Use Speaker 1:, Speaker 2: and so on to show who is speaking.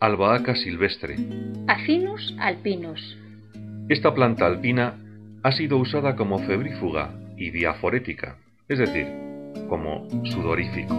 Speaker 1: Albahaca silvestre.
Speaker 2: Acinus alpinus.
Speaker 1: Esta planta alpina ha sido usada como febrífuga y diaforética, es decir, como sudorífico.